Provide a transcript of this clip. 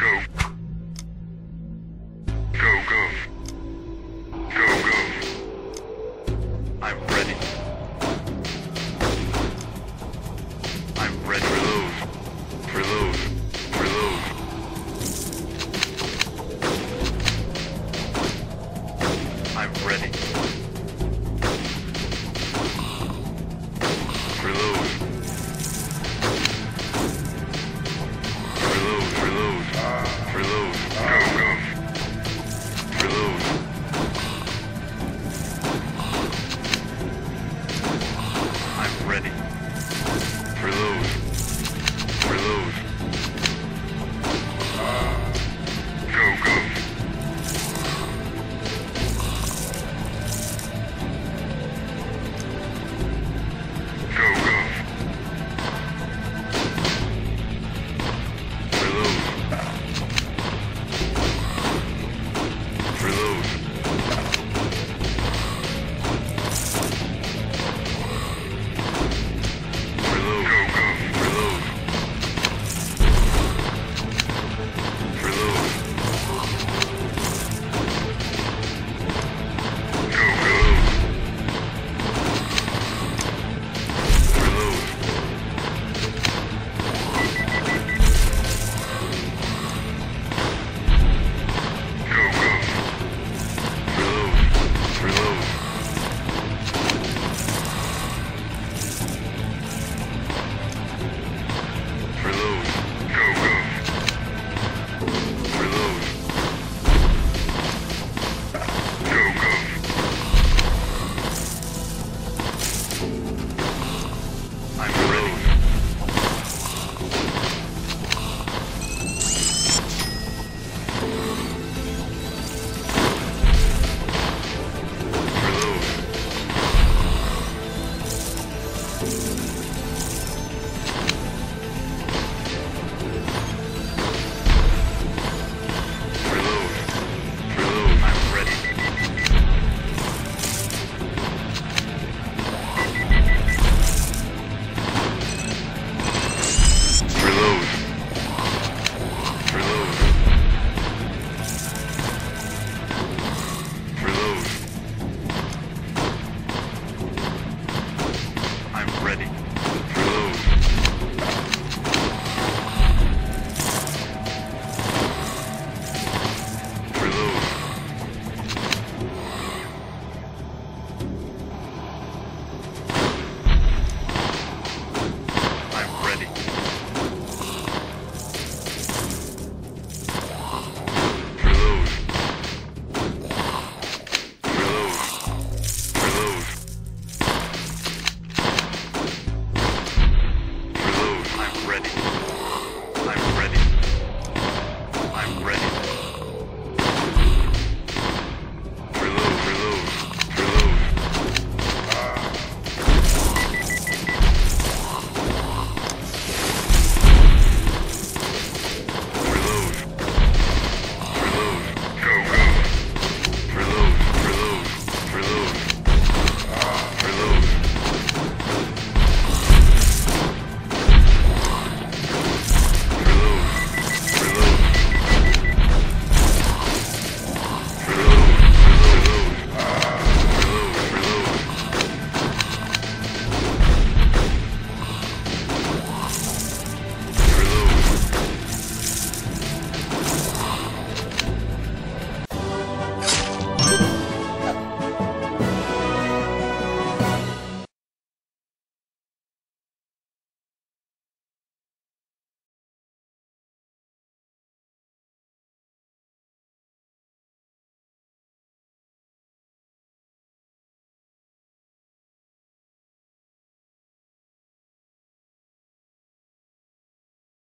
Go. Go, go. Go, go. I'm ready. I'm ready.